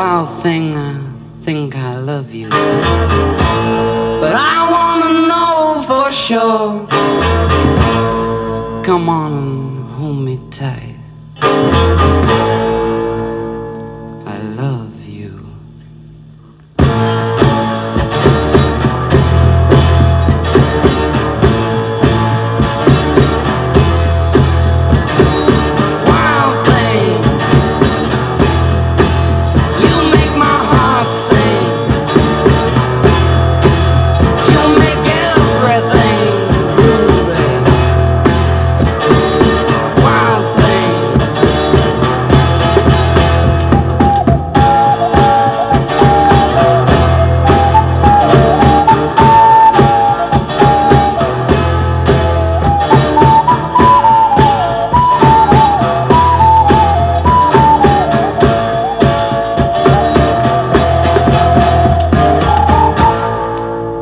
wild thing, I think I love you. But I wanna know for sure. So come on and hold me tight. I love.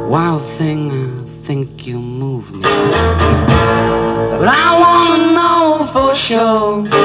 Wild thing, I think you move me. But I wanna know for sure.